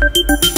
¡Gracias! you.